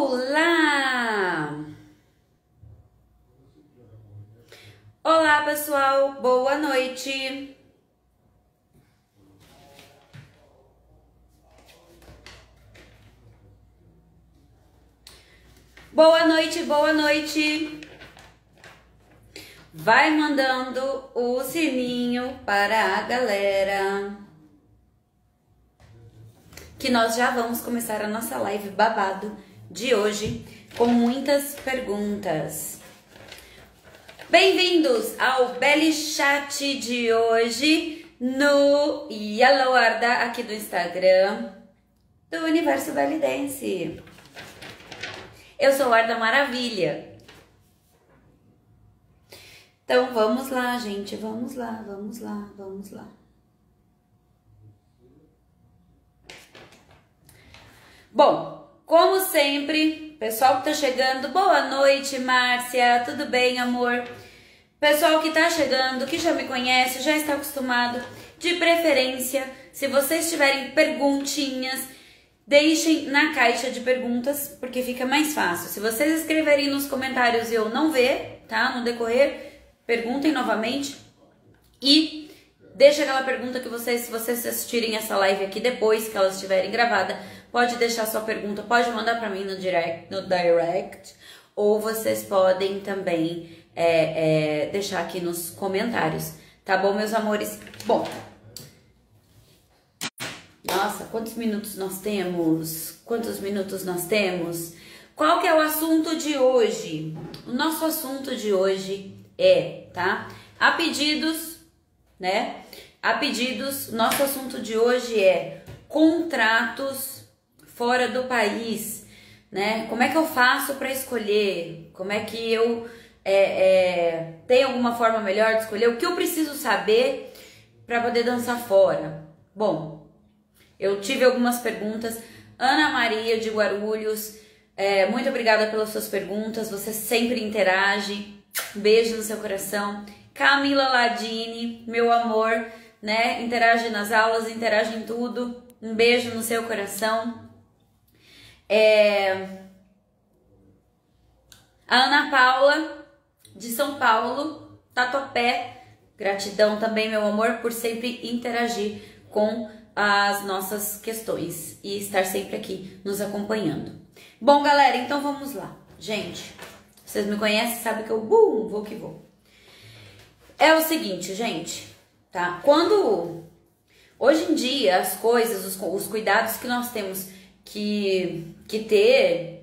Olá! Olá, pessoal. Boa noite. Boa noite, boa noite. Vai mandando o sininho para a galera. Que nós já vamos começar a nossa live babado de hoje com muitas perguntas. Bem-vindos ao Belly Chat de hoje no Yellow Arda aqui do Instagram do Universo Belly Dance. Eu sou Arda Maravilha. Então vamos lá, gente, vamos lá, vamos lá, vamos lá. Bom, como sempre, pessoal que tá chegando, boa noite, Márcia, tudo bem, amor? Pessoal que tá chegando, que já me conhece, já está acostumado, de preferência, se vocês tiverem perguntinhas, Deixem na caixa de perguntas, porque fica mais fácil. Se vocês escreverem nos comentários e eu não ver, tá? No decorrer, perguntem novamente e deixa aquela pergunta que vocês, se vocês assistirem essa live aqui depois que ela estiverem gravada, pode deixar sua pergunta, pode mandar para mim no direct, no direct, ou vocês podem também é, é, deixar aqui nos comentários, tá bom, meus amores? Bom, nossa, quantos minutos nós temos? Quantos minutos nós temos? Qual que é o assunto de hoje? O nosso assunto de hoje é, tá? A pedidos, né? A pedidos, nosso assunto de hoje é contratos fora do país, né? Como é que eu faço para escolher? Como é que eu é, é, tenho alguma forma melhor de escolher? O que eu preciso saber para poder dançar fora? Bom, eu tive algumas perguntas. Ana Maria de Guarulhos, é, muito obrigada pelas suas perguntas. Você sempre interage. Beijo no seu coração. Camila Ladini, meu amor, né? Interage nas aulas, interage em tudo. Um beijo no seu coração. É... A Ana Paula, de São Paulo, Tatuapé. Gratidão também, meu amor, por sempre interagir com as nossas questões e estar sempre aqui nos acompanhando. Bom, galera, então vamos lá. Gente, vocês me conhecem, sabem que eu vou que vou. É o seguinte, gente, tá? Quando hoje em dia as coisas, os, os cuidados que nós temos que, que ter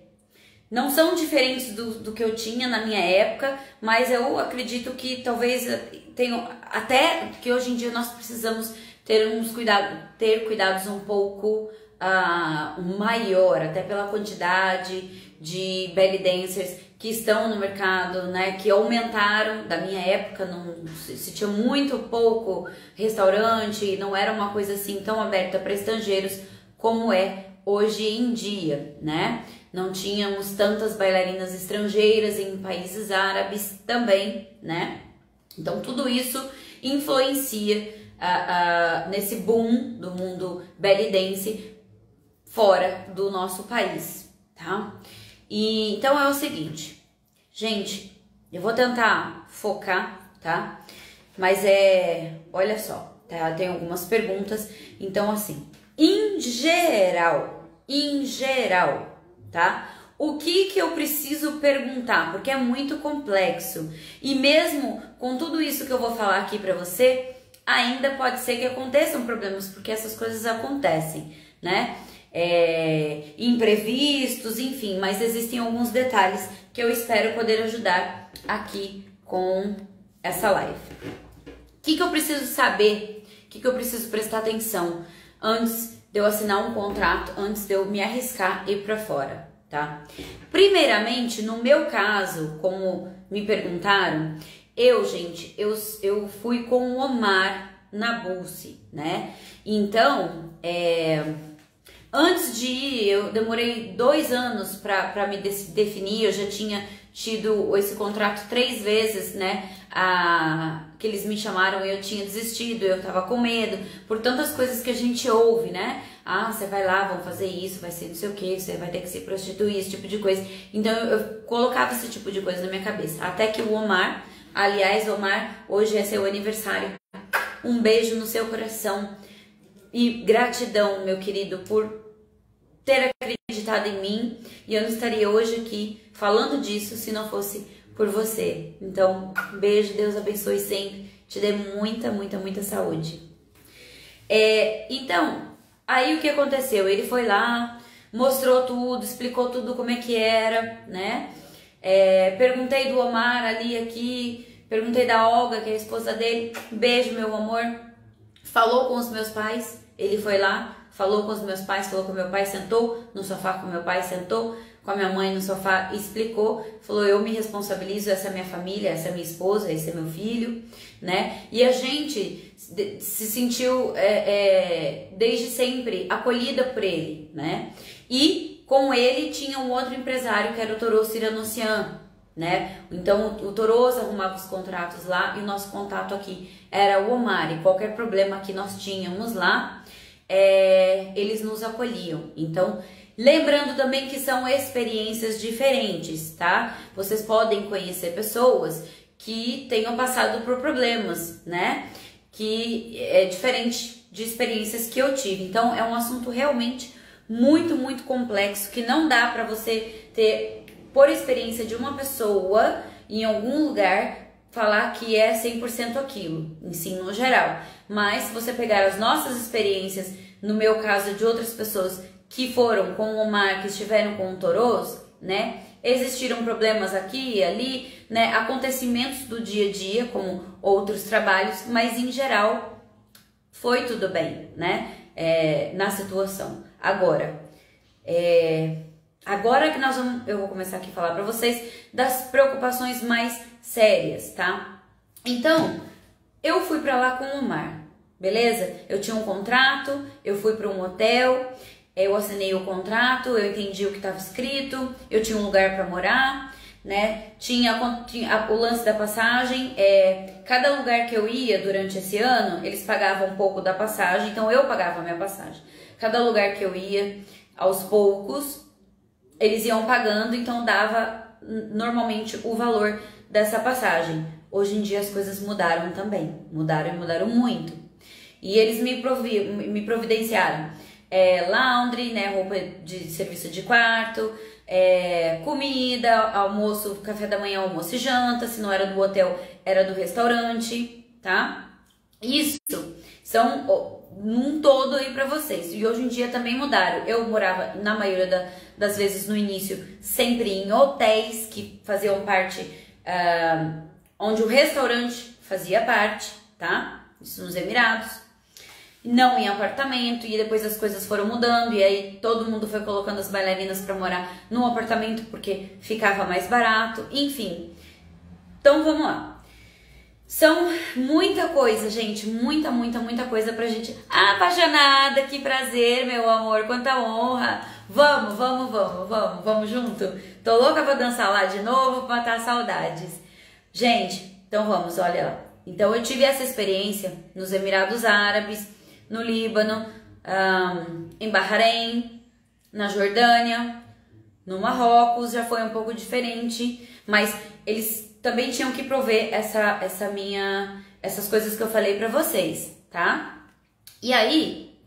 não são diferentes do, do que eu tinha na minha época, mas eu acredito que talvez tenham até que hoje em dia nós precisamos ter uns cuidados, ter cuidados um pouco uh, maior, até pela quantidade de belly dancers que estão no mercado, né, que aumentaram da minha época, não se tinha muito pouco restaurante, não era uma coisa assim tão aberta para estrangeiros como é hoje em dia, né? Não tínhamos tantas bailarinas estrangeiras em países árabes também, né? Então tudo isso influencia uh, uh, nesse boom do mundo belly dance fora do nosso país, tá? E então é o seguinte, gente, eu vou tentar focar, tá? Mas é, olha só, tá? Tem algumas perguntas, então assim, em geral, em geral, tá? O que que eu preciso perguntar? Porque é muito complexo. E mesmo com tudo isso que eu vou falar aqui para você, ainda pode ser que aconteçam problemas, porque essas coisas acontecem, né? É, imprevistos, enfim, mas existem alguns detalhes que eu espero poder ajudar aqui com essa live. O que, que eu preciso saber? O que, que eu preciso prestar atenção antes de eu assinar um contrato, antes de eu me arriscar e ir para fora, tá? Primeiramente, no meu caso, como me perguntaram, eu, gente, eu, eu fui com o Omar na Bulce, né? Então, é, antes de ir, eu demorei dois anos para me definir, eu já tinha tido esse contrato três vezes, né? A, que eles me chamaram e eu tinha desistido, eu tava com medo, por tantas coisas que a gente ouve, né? Ah, você vai lá, vão fazer isso, vai ser não sei o que, você vai ter que se prostituir, esse tipo de coisa. Então eu, eu colocava esse tipo de coisa na minha cabeça. Até que o Omar, aliás, Omar, hoje é seu aniversário. Um beijo no seu coração. E gratidão, meu querido, por ter acreditado em mim. E eu não estaria hoje aqui falando disso se não fosse por você. Então, beijo, Deus abençoe sempre, te dê muita, muita, muita saúde. É, então, aí o que aconteceu? Ele foi lá, mostrou tudo, explicou tudo como é que era, né? É, perguntei do Omar ali, aqui, perguntei da Olga, que é a esposa dele. Beijo, meu amor. Falou com os meus pais, ele foi lá, falou com os meus pais, falou com meu pai, sentou no sofá com meu pai, sentou com a minha mãe no sofá, explicou, falou: Eu me responsabilizo, essa é minha família, essa é minha esposa, esse é meu filho, né? E a gente se sentiu é, é, desde sempre acolhida por ele, né? E com ele tinha um outro empresário que era o Toro Ciranocian, né? Então o Toroso arrumava os contratos lá e o nosso contato aqui era o Omar. E qualquer problema que nós tínhamos lá, é, eles nos acolhiam. Então Lembrando também que são experiências diferentes, tá? Vocês podem conhecer pessoas que tenham passado por problemas, né? Que é diferente de experiências que eu tive. Então é um assunto realmente muito, muito complexo que não dá para você ter por experiência de uma pessoa em algum lugar falar que é 100% aquilo, ensino geral. Mas se você pegar as nossas experiências, no meu caso de outras pessoas que foram com o que estiveram com o Toros, né? Existiram problemas aqui e ali, né? Acontecimentos do dia a dia, como outros trabalhos, mas em geral foi tudo bem, né? É, na situação. Agora, é, agora que nós vamos, eu vou começar aqui a falar para vocês das preocupações mais sérias, tá? Então, eu fui para lá com o Omar, beleza? Eu tinha um contrato, eu fui para um hotel eu assinei o contrato, eu entendi o que estava escrito, eu tinha um lugar para morar, né? Tinha, tinha, o lance da passagem, é, cada lugar que eu ia durante esse ano, eles pagavam um pouco da passagem, então eu pagava a minha passagem. Cada lugar que eu ia, aos poucos, eles iam pagando, então dava normalmente o valor dessa passagem. Hoje em dia as coisas mudaram também, mudaram e mudaram muito. E eles me, provi, me providenciaram é, laundry, né, roupa de serviço de quarto, é, comida, almoço, café da manhã, almoço e janta, se não era do hotel, era do restaurante, tá? Isso são num todo aí para vocês. E hoje em dia também mudaram. Eu morava, na maioria da, das vezes no início, sempre em hotéis que faziam parte, uh, onde o restaurante fazia parte, tá? Isso nos Emirados não em apartamento, e depois as coisas foram mudando, e aí todo mundo foi colocando as bailarinas para morar num apartamento porque ficava mais barato, enfim. Então vamos lá. São muita coisa, gente, muita, muita, muita coisa pra gente. apaixonada, que prazer, meu amor, quanta honra. Vamos, vamos, vamos, vamos, vamos junto. Tô louca pra dançar lá de novo, pra matar saudades. Gente, então vamos, olha lá. Então eu tive essa experiência nos Emirados Árabes, no Líbano, um, em Bahrein, na Jordânia, no Marrocos já foi um pouco diferente, mas eles também tinham que prover essa, essa minha, essas coisas que eu falei para vocês, tá? E aí,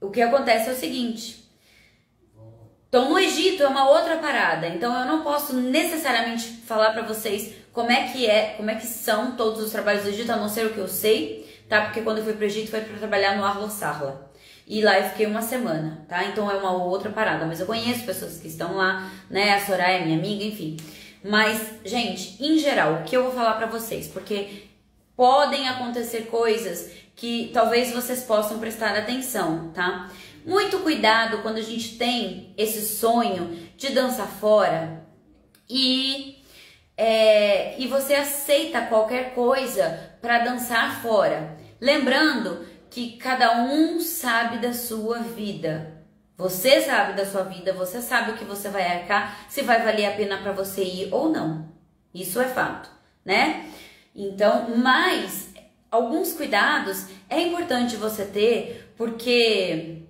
o que acontece é o seguinte. Então, no Egito é uma outra parada. Então, eu não posso necessariamente falar para vocês como é que é, como é que são todos os trabalhos do Egito, a não ser o que eu sei tá? Porque quando eu fui pro Egito foi para trabalhar no Arlo Sarla. E lá eu fiquei uma semana, tá? Então é uma outra parada. Mas eu conheço pessoas que estão lá, né? A Soraya é minha amiga, enfim. Mas, gente, em geral, o que eu vou falar para vocês? Porque podem acontecer coisas que talvez vocês possam prestar atenção, tá? Muito cuidado quando a gente tem esse sonho de dançar fora e, é, e você aceita qualquer coisa para dançar fora. Lembrando que cada um sabe da sua vida. Você sabe da sua vida, você sabe o que você vai arcar, se vai valer a pena para você ir ou não. Isso é fato, né? Então, mas alguns cuidados é importante você ter, porque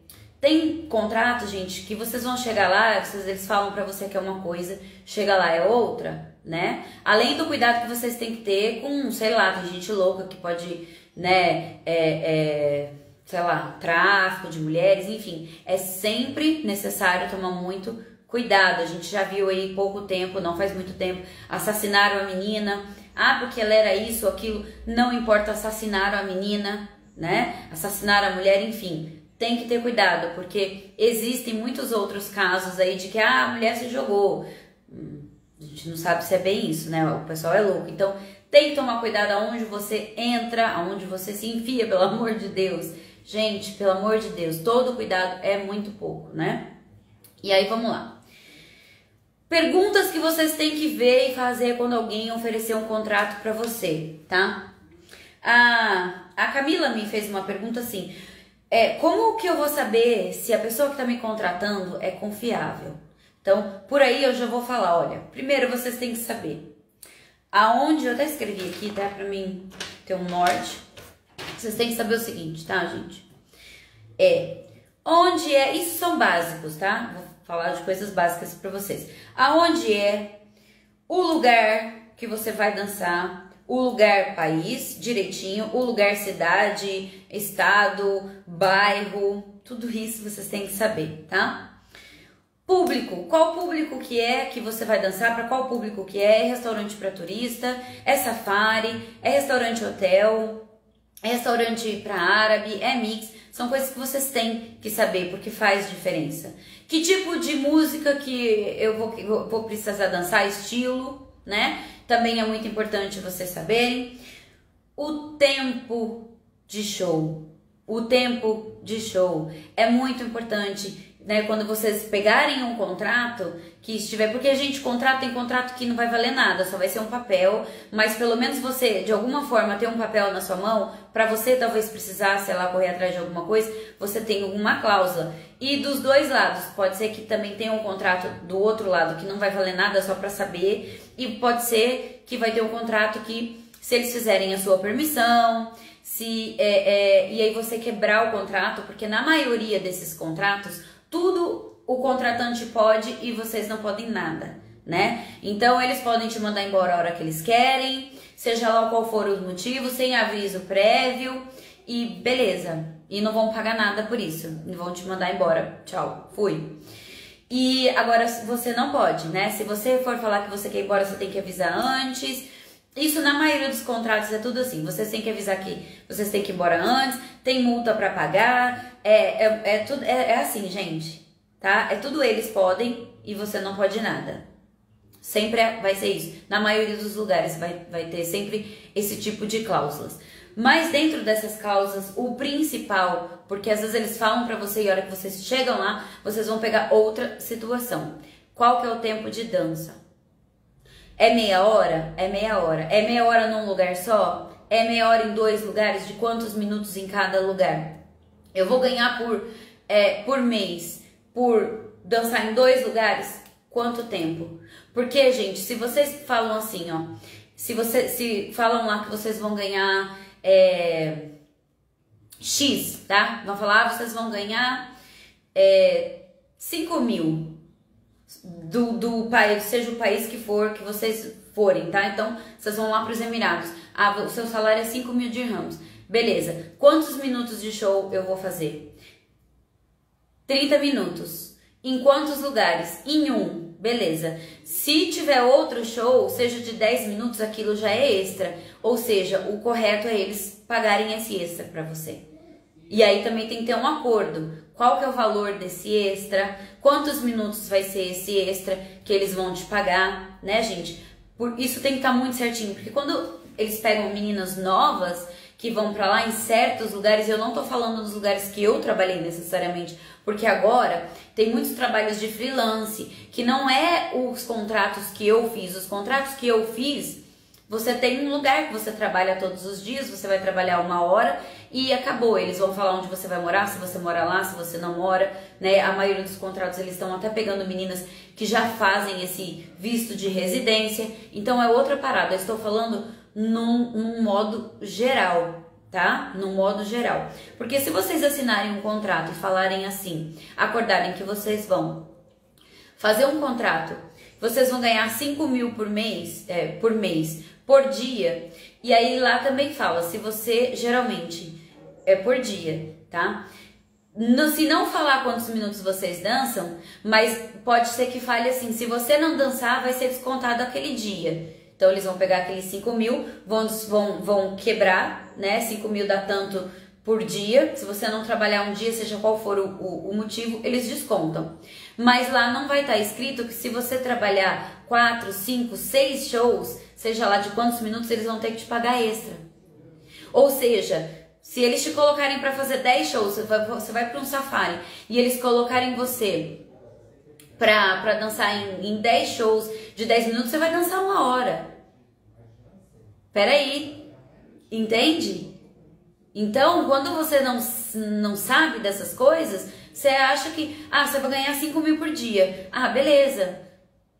Tem contrato, gente, que vocês vão chegar lá, vocês, eles falam para você que é uma coisa, chega lá é outra, né? Além do cuidado que vocês têm que ter com, sei lá, tem gente louca que pode, né, é, é, sei lá, tráfico de mulheres, enfim. É sempre necessário tomar muito cuidado. A gente já viu aí pouco tempo, não faz muito tempo, assassinaram a menina. Ah, porque ela era isso, aquilo. Não importa, assassinaram a menina, né? Assassinaram a mulher, enfim tem que ter cuidado, porque existem muitos outros casos aí de que ah, a mulher se jogou. Hum, a gente não sabe se é bem isso, né? O pessoal é louco. Então, tem que tomar cuidado aonde você entra, aonde você se enfia, pelo amor de Deus. Gente, pelo amor de Deus, todo cuidado é muito pouco, né? E aí, vamos lá. Perguntas que vocês têm que ver e fazer quando alguém oferecer um contrato para você, tá? A, a Camila me fez uma pergunta assim: é, como que eu vou saber se a pessoa que está me contratando é confiável? Então, por aí eu já vou falar, olha, primeiro vocês têm que saber aonde, eu até escrevi aqui, tá? Pra mim ter um norte. Vocês têm que saber o seguinte, tá, gente? É, onde é, isso são básicos, tá? Vou falar de coisas básicas para vocês. Aonde é o lugar que você vai dançar, o lugar país direitinho, o lugar cidade, estado, bairro, tudo isso vocês têm que saber, tá? Público, qual público que é que você vai dançar, para qual público que é, é restaurante para turista, é safari, é restaurante hotel, é restaurante para árabe, é mix, são coisas que vocês têm que saber porque faz diferença. Que tipo de música que eu vou, vou precisar dançar, estilo, né? Também é muito importante vocês saberem. O tempo de show. O tempo de show é muito importante né, quando vocês pegarem um contrato que estiver, porque a gente contrato tem contrato que não vai valer nada, só vai ser um papel, mas pelo menos você de alguma forma ter um papel na sua mão, para você talvez precisar, sei lá, correr atrás de alguma coisa, você tem alguma cláusula. E dos dois lados, pode ser que também tenha um contrato do outro lado que não vai valer nada só para saber, e pode ser que vai ter um contrato que se eles fizerem a sua permissão, se é, é, e aí você quebrar o contrato, porque na maioria desses contratos tudo o contratante pode e vocês não podem nada, né? Então eles podem te mandar embora a hora que eles querem, seja lá qual for os motivos, sem aviso prévio e beleza. E não vão pagar nada por isso, vão te mandar embora. Tchau, fui. E agora você não pode, né? Se você for falar que você quer ir embora, você tem que avisar antes. Isso na maioria dos contratos é tudo assim. Vocês têm que avisar que vocês têm que ir embora antes, tem multa para pagar, é, é, é tudo, é, é assim, gente, tá? É tudo eles podem e você não pode nada. Sempre é, vai ser isso. Na maioria dos lugares vai, vai ter sempre esse tipo de cláusulas. Mas dentro dessas cláusulas, o principal, porque às vezes eles falam para você e a hora que vocês chegam lá, vocês vão pegar outra situação. Qual que é o tempo de dança? É meia hora? É meia hora. É meia hora num lugar só? É meia hora em dois lugares? De quantos minutos em cada lugar? Eu vou ganhar por, é, por mês, por dançar em dois lugares? Quanto tempo? Porque, gente, se vocês falam assim, ó, se você se falam lá que vocês vão ganhar é, X, tá? Vão falar, ah, vocês vão ganhar é, 5 mil do, do país, seja o país que for, que vocês forem, tá? Então, vocês vão lá para os Emirados. Ah, o seu salário é 5 mil dirhams. Beleza. Quantos minutos de show eu vou fazer? 30 minutos. Em quantos lugares? Em um. Beleza. Se tiver outro show, seja de 10 minutos, aquilo já é extra. Ou seja, o correto é eles pagarem esse extra para você. E aí também tem que ter um acordo. Qual que é o valor desse extra? Quantos minutos vai ser esse extra que eles vão te pagar, né, gente? Por isso tem que estar tá muito certinho, porque quando eles pegam meninas novas, que vão para lá em certos lugares, eu não tô falando dos lugares que eu trabalhei necessariamente, porque agora tem muitos trabalhos de freelance, que não é os contratos que eu fiz, os contratos que eu fiz, você tem um lugar que você trabalha todos os dias, você vai trabalhar uma hora e acabou. Eles vão falar onde você vai morar, se você mora lá, se você não mora, né? A maioria dos contratos eles estão até pegando meninas que já fazem esse visto de residência. Então é outra parada. Eu estou falando num, num modo geral, tá? No modo geral. Porque se vocês assinarem um contrato e falarem assim, acordarem que vocês vão fazer um contrato, vocês vão ganhar 5 mil por mês, é, por mês, por dia, e aí lá também fala, se você geralmente é por dia, tá? No, se não falar quantos minutos vocês dançam, mas pode ser que fale assim: se você não dançar, vai ser descontado aquele dia. Então eles vão pegar aqueles 5 mil, vão, vão, vão quebrar, né? 5 mil dá tanto por dia. Se você não trabalhar um dia, seja qual for o, o, o motivo, eles descontam. Mas lá não vai estar tá escrito que se você trabalhar 4, 5, 6 shows, seja lá de quantos minutos, eles vão ter que te pagar extra. Ou seja, se eles te colocarem para fazer 10 shows, você vai, você vai para um safari e eles colocarem você para dançar em, em 10 shows de 10 minutos, você vai dançar uma hora. Peraí, entende? Então, quando você não, não sabe dessas coisas, você acha que, ah, você vai ganhar 5 mil por dia. Ah, beleza.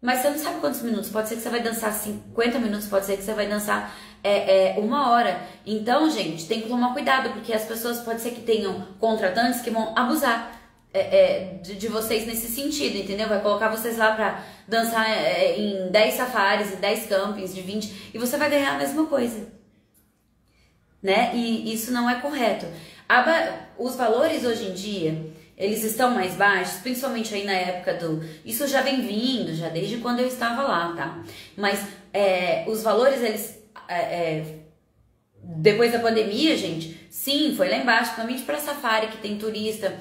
Mas você não sabe quantos minutos. Pode ser que você vai dançar 50 minutos, pode ser que você vai dançar é, é, uma hora. Então, gente, tem que tomar cuidado, porque as pessoas pode ser que tenham contratantes que vão abusar é, é de, de, vocês nesse sentido, entendeu? Vai colocar vocês lá pra dançar é, em 10 safaris, em 10 campings, de 20, e você vai ganhar a mesma coisa. Né? E isso não é correto. os valores hoje em dia, eles estão mais baixos, principalmente aí na época do. Isso já vem vindo, já desde quando eu estava lá, tá? Mas é, os valores, eles é, é, depois da pandemia, gente, sim, foi lá embaixo, principalmente para safari que tem turista,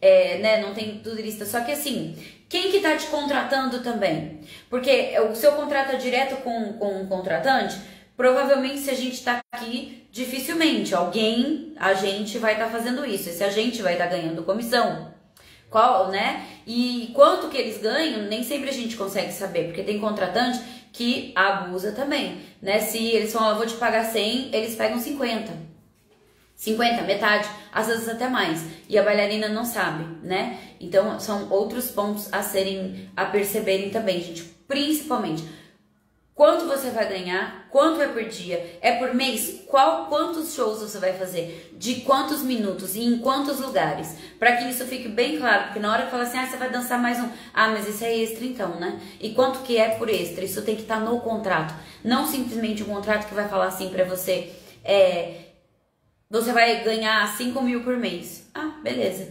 é, né? Não tem turista. Só que assim, quem que tá te contratando também? Porque o seu contrato é direto com, com um contratante, provavelmente se a gente tá aqui, dificilmente alguém, a gente vai estar tá fazendo isso. Esse agente vai estar tá ganhando comissão. Qual, né? E quanto que eles ganham, nem sempre a gente consegue saber, porque tem contratante que abusa também, né? Se eles falam, eu vou te pagar 100, eles pegam 50. 50, metade, às vezes até mais. E a bailarina não sabe, né? Então são outros pontos a serem a perceberem também, gente. Principalmente quanto você vai ganhar, quanto é por dia, é por mês, qual quantos shows você vai fazer, de quantos minutos e em quantos lugares, para que isso fique bem claro, porque na hora que fala assim, ah, você vai dançar mais um, ah, mas isso é extra então, né? E quanto que é por extra? Isso tem que estar tá no contrato, não simplesmente um contrato que vai falar assim para você, é, você vai ganhar 5 mil por mês. Ah, beleza.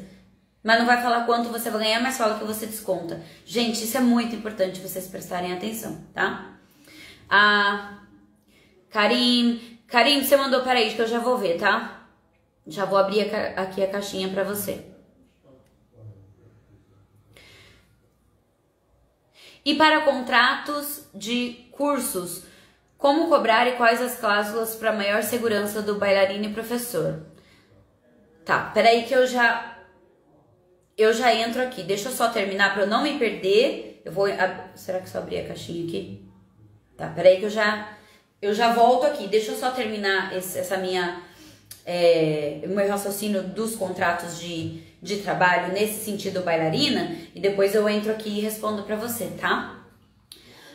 Mas não vai falar quanto você vai ganhar, mas fala que você desconta. Gente, isso é muito importante vocês prestarem atenção, tá? Ah, Karim. Karim, você mandou, peraí, que eu já vou ver, tá? Já vou abrir aqui a caixinha pra você. E para contratos de cursos, como cobrar e quais as cláusulas para maior segurança do bailarino e professor? Tá, peraí que eu já eu já entro aqui. Deixa eu só terminar para eu não me perder. Eu vou será que só abrir a caixinha aqui? Tá, peraí que eu já, eu já volto aqui. Deixa eu só terminar esse, essa minha, é, meu raciocínio dos contratos de, de trabalho nesse sentido bailarina e depois eu entro aqui e respondo para você, tá?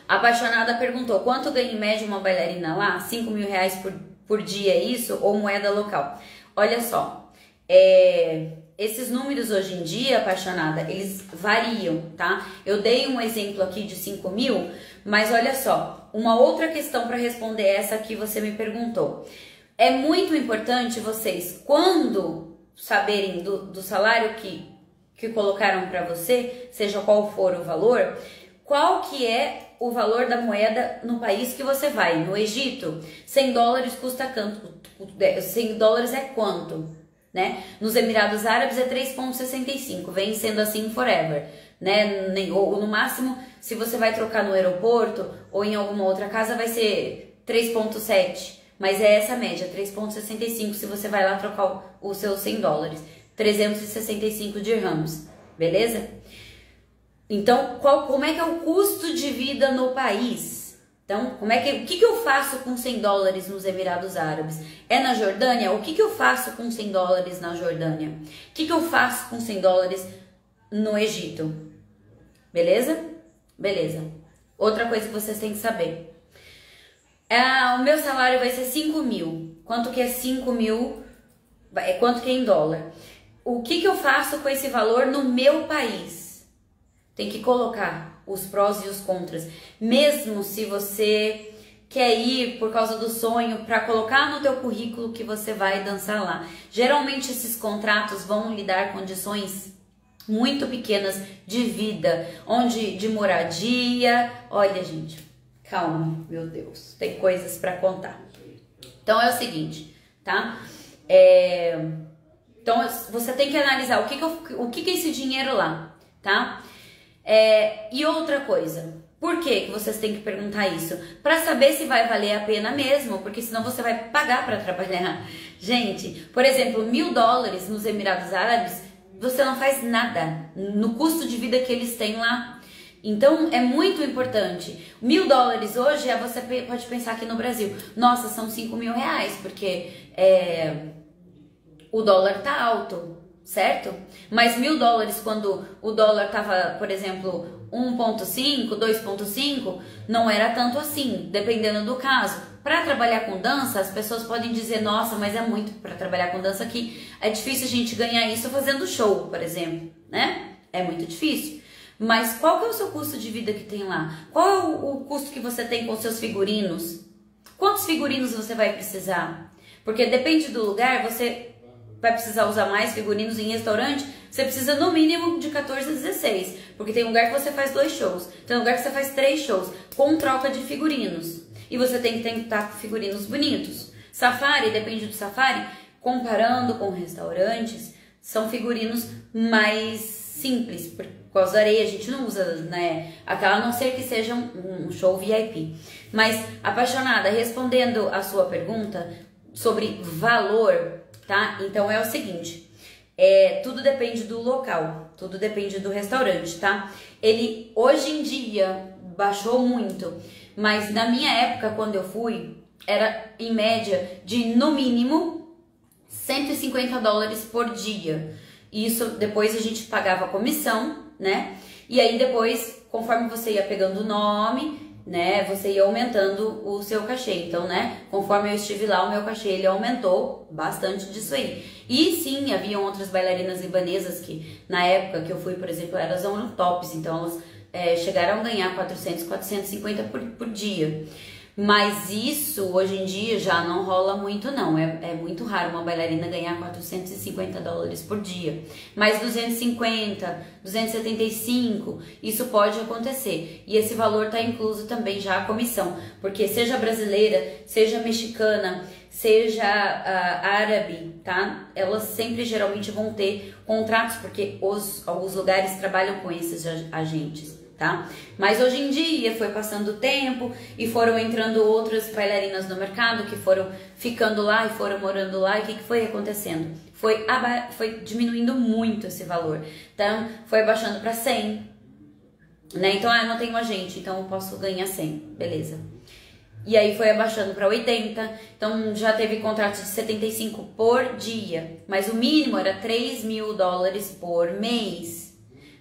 Apaixonada perguntou, quanto ganha em média uma bailarina lá? 5 mil reais por, por dia, é isso? Ou moeda local? Olha só, é, esses números hoje em dia, apaixonada, eles variam, tá? Eu dei um exemplo aqui de 5 mil, mas olha só, uma outra questão para responder essa que você me perguntou. É muito importante vocês, quando saberem do, do salário que, que colocaram para você, seja qual for o valor, qual que é o valor da moeda no país que você vai. No Egito, 100 dólares custa quanto? 100 dólares é quanto? Né? Nos Emirados Árabes é 3,65, vem sendo assim forever né? Ou no máximo, se você vai trocar no aeroporto ou em alguma outra casa, vai ser 3,7. Mas é essa média, 3,65 se você vai lá trocar os seus 100 dólares. 365 dirhams, beleza? Então, qual, como é que é o custo de vida no país? Então, como é que, o que, que eu faço com 100 dólares nos Emirados Árabes? É na Jordânia? O que, que eu faço com 100 dólares na Jordânia? O que, que eu faço com 100 dólares no Egito. Beleza? Beleza. Outra coisa que vocês têm que saber. É, o meu salário vai ser 5 mil. Quanto que é 5 mil é quanto que é em dólar. O que, que eu faço com esse valor no meu país? Tem que colocar os prós e os contras. Mesmo se você quer ir por causa do sonho para colocar no teu currículo que você vai dançar lá. Geralmente esses contratos vão lhe dar condições muito pequenas de vida, onde de moradia. Olha, gente, calma, meu Deus, tem coisas para contar. Então é o seguinte, tá? É, então você tem que analisar o que, que, eu, o que, que é esse dinheiro lá, tá? É, e outra coisa, por que, que vocês têm que perguntar isso? Para saber se vai valer a pena mesmo, porque senão você vai pagar para trabalhar. Gente, por exemplo, mil dólares nos Emirados Árabes, você não faz nada no custo de vida que eles têm lá. Então é muito importante. Mil dólares hoje, é você pode pensar aqui no Brasil, nossa, são cinco mil reais, porque é, o dólar tá alto certo? Mas mil dólares quando o dólar tava, por exemplo, 1.5, 2.5, não era tanto assim, dependendo do caso. Para trabalhar com dança, as pessoas podem dizer, nossa, mas é muito para trabalhar com dança aqui. É difícil a gente ganhar isso fazendo show, por exemplo, né? É muito difícil. Mas qual que é o seu custo de vida que tem lá? Qual é o, o custo que você tem com seus figurinos? Quantos figurinos você vai precisar? Porque depende do lugar, você vai precisar usar mais figurinos em restaurante, você precisa no mínimo de 14 a 16. Porque tem lugar que você faz dois shows, tem lugar que você faz três shows, com troca de figurinos. E você tem que tentar figurinos bonitos. Safari, depende do safari, comparando com restaurantes, são figurinos mais simples. Por causa da areia, a gente não usa, né? Aquela, a não ser que seja um show VIP. Mas, apaixonada, respondendo a sua pergunta sobre valor, tá? Então é o seguinte, é, tudo depende do local, tudo depende do restaurante, tá? Ele hoje em dia baixou muito, mas na minha época quando eu fui, era em média de no mínimo 150 dólares por dia. Isso depois a gente pagava comissão, né? E aí depois, conforme você ia pegando o nome, né, você ia aumentando o seu cachê. Então, né, conforme eu estive lá, o meu cachê ele aumentou bastante disso aí. E sim, haviam outras bailarinas libanesas que na época que eu fui, por exemplo, elas eram tops, então elas é, chegaram a ganhar 400, 450 por, por dia. Mas isso hoje em dia já não rola muito, não. É, é muito raro uma bailarina ganhar 450 dólares por dia. Mas 250, 275, isso pode acontecer. E esse valor está incluso também já a comissão. Porque seja brasileira, seja mexicana, seja uh, árabe, tá? Elas sempre geralmente vão ter contratos, porque os, os lugares trabalham com esses agentes tá? Mas hoje em dia foi passando o tempo e foram entrando outras bailarinas no mercado que foram ficando lá e foram morando lá e o que, que foi acontecendo? Foi, foi diminuindo muito esse valor, então foi abaixando para 100, né? Então, ah, não tenho agente, então eu posso ganhar 100, beleza. E aí foi abaixando para 80, então já teve contrato de 75 por dia, mas o mínimo era 3 mil dólares por mês.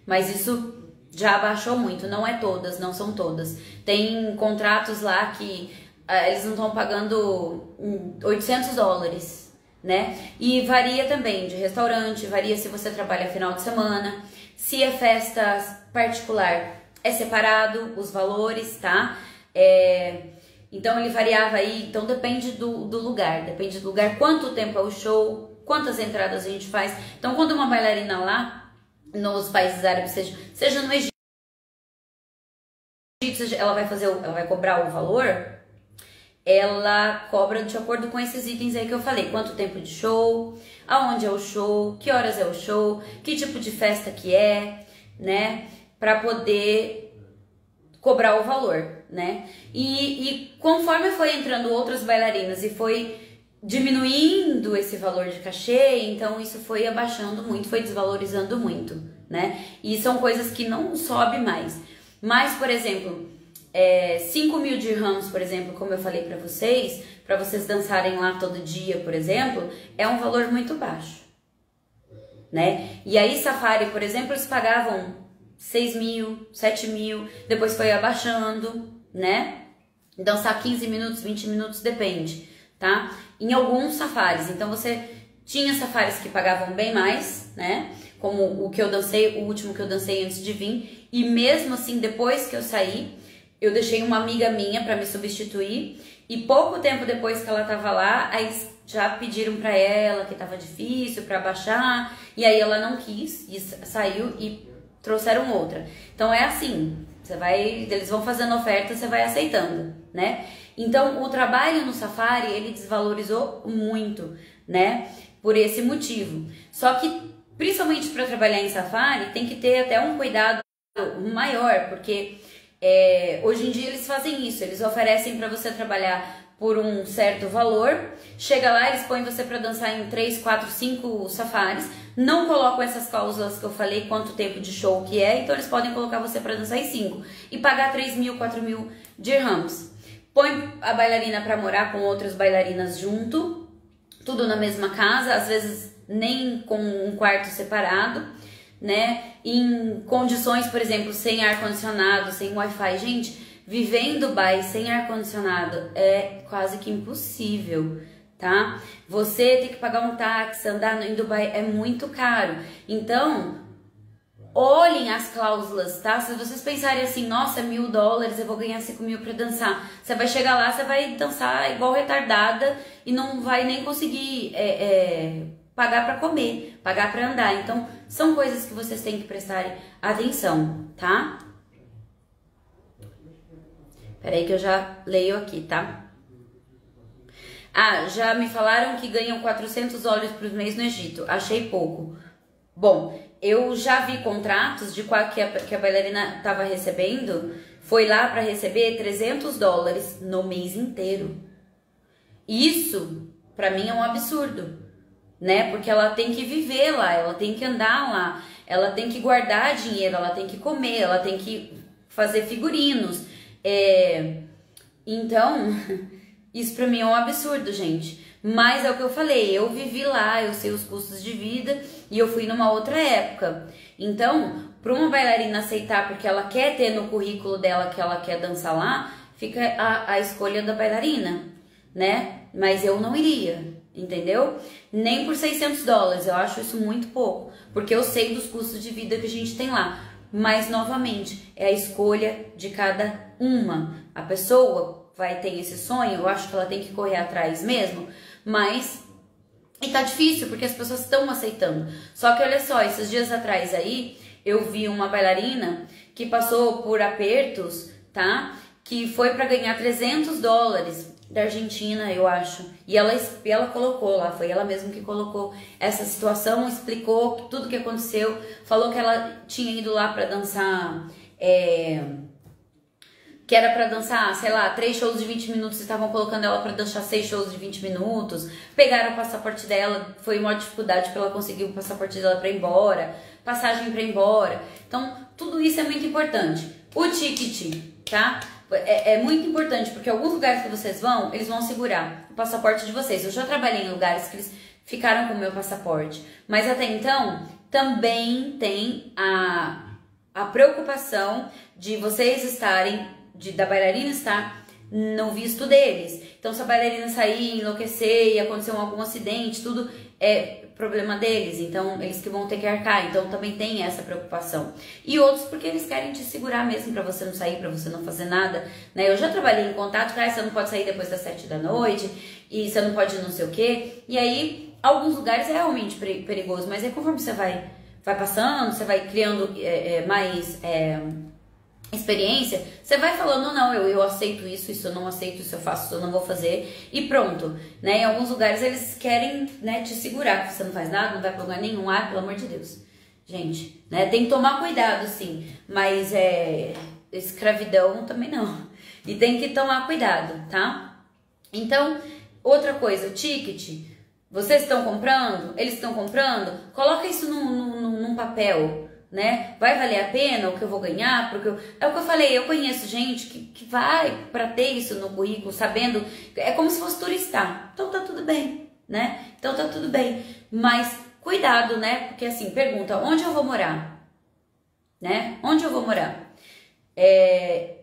Mas isso já abaixou muito, não é todas, não são todas. Tem contratos lá que uh, eles não estão pagando 800 hum, dólares, né? E varia também de restaurante, varia se você trabalha final de semana, se é festa particular, é separado os valores, tá? É, então ele variava aí, então depende do, do lugar, depende do lugar, quanto tempo é o show, quantas entradas a gente faz. Então quando uma bailarina lá nos países árabes, seja, seja no Egito, ela vai fazer, ela vai cobrar o valor, ela cobra de acordo com esses itens aí que eu falei, quanto tempo de show, aonde é o show, que horas é o show, que tipo de festa que é, né, para poder cobrar o valor, né? E, e conforme foi entrando outras bailarinas e foi diminuindo esse valor de cachê, então isso foi abaixando muito, foi desvalorizando muito, né? E são coisas que não sobe mais. Mas, por exemplo, é, 5 mil dirhams, por exemplo, como eu falei para vocês, para vocês dançarem lá todo dia, por exemplo, é um valor muito baixo, né? E aí, Safari, por exemplo, eles pagavam 6 mil, 7 mil, depois foi abaixando, né? Dançar 15 minutos, 20 minutos, depende, tá? Em alguns safaris. Então você Tinha safaris que pagavam bem mais, né? Como o que eu dancei, o último que eu dancei antes de vir. E mesmo assim, depois que eu saí, eu deixei uma amiga minha para me substituir. E pouco tempo depois que ela tava lá, aí já pediram para ela que tava difícil para baixar. E aí ela não quis e saiu e trouxeram outra. Então é assim, você vai, eles vão fazendo oferta, você vai aceitando, né? Então o trabalho no Safari ele desvalorizou muito, né? Por esse motivo. Só que principalmente para trabalhar em Safari tem que ter até um cuidado maior, porque é, hoje em dia eles fazem isso, eles oferecem para você trabalhar por um certo valor. Chega lá, eles põem você para dançar em 3, 4, 5 safaris. Não colocam essas cláusulas que eu falei, quanto tempo de show que é, então eles podem colocar você para dançar em 5 e pagar 3 mil, 4 mil dirhams. Põe a bailarina para morar com outras bailarinas junto, tudo na mesma casa, às vezes nem com um quarto separado, né? Em condições, por exemplo, sem ar condicionado, sem Wi-Fi. Gente, Viver em Dubai sem ar-condicionado é quase que impossível, tá? Você tem que pagar um táxi, andar em Dubai é muito caro. Então, olhem as cláusulas, tá? Se vocês pensarem assim, nossa, mil dólares, eu vou ganhar cinco mil para dançar. Você vai chegar lá, você vai dançar igual retardada e não vai nem conseguir é, é, pagar para comer, pagar para andar. Então, são coisas que vocês têm que prestar atenção, tá? Peraí que eu já leio aqui, tá? Ah, já me falaram que ganham 400 dólares por mês no Egito. Achei pouco. Bom, eu já vi contratos de qual que a, que a bailarina estava recebendo. Foi lá para receber 300 dólares no mês inteiro. Isso, para mim, é um absurdo, né? Porque ela tem que viver lá, ela tem que andar lá, ela tem que guardar dinheiro, ela tem que comer, ela tem que fazer figurinos. É, então, isso pra mim é um absurdo, gente. Mas é o que eu falei, eu vivi lá, eu sei os custos de vida e eu fui numa outra época. Então, para uma bailarina aceitar porque ela quer ter no currículo dela que ela quer dançar lá, fica a, a escolha da bailarina, né? Mas eu não iria, entendeu? Nem por 600 dólares, eu acho isso muito pouco, porque eu sei dos custos de vida que a gente tem lá. Mas, novamente, é a escolha de cada uma. A pessoa vai ter esse sonho, eu acho que ela tem que correr atrás mesmo, mas. E tá difícil, porque as pessoas estão aceitando. Só que olha só, esses dias atrás aí, eu vi uma bailarina que passou por apertos, tá? Que foi para ganhar 300 dólares da Argentina, eu acho. E ela, ela colocou lá, foi ela mesma que colocou essa situação, explicou tudo que aconteceu, falou que ela tinha ido lá para dançar. É, que era para dançar, sei lá, três shows de 20 minutos, estavam colocando ela para dançar seis shows de 20 minutos. Pegaram o passaporte dela, foi uma dificuldade para ela conseguir o passaporte dela para ir embora, passagem para ir embora. Então, tudo isso é muito importante. O ticket, tá? É, é, muito importante, porque alguns lugares que vocês vão, eles vão segurar o passaporte de vocês. Eu já trabalhei em lugares que eles ficaram com o meu passaporte, mas até então também tem a, a preocupação de vocês estarem, de, da bailarina estar no visto deles. Então, se a bailarina sair, enlouquecer e acontecer algum acidente, tudo é problema deles, então eles que vão ter que arcar, então também tem essa preocupação. E outros porque eles querem te segurar mesmo para você não sair, para você não fazer nada, né? Eu já trabalhei em contato, cara, você não pode sair depois das sete da noite e você não pode não sei o quê. E aí, alguns lugares é realmente perigoso, mas aí conforme você vai vai passando, você vai criando é, é, mais é, experiência, você vai falando, não, eu, eu aceito isso, isso eu não aceito, isso eu faço, isso eu não vou fazer, e pronto, né? Em alguns lugares eles querem, né, te segurar, que você não faz nada, não vai pra lugar nenhum, ah, pelo amor de Deus. Gente, né, tem que tomar cuidado, sim, mas é, escravidão também não. E tem que tomar cuidado, tá? Então, outra coisa, o ticket, vocês estão comprando, eles estão comprando, coloca isso num, num, num papel, né? Vai valer a pena o que eu vou ganhar? Porque eu, é o que eu falei, eu conheço gente que, que vai para ter isso no currículo, sabendo, é como se fosse turistar. Então tá tudo bem, né? Então tá tudo bem. Mas cuidado, né? Porque assim, pergunta, onde eu vou morar? Né? Onde eu vou morar? É,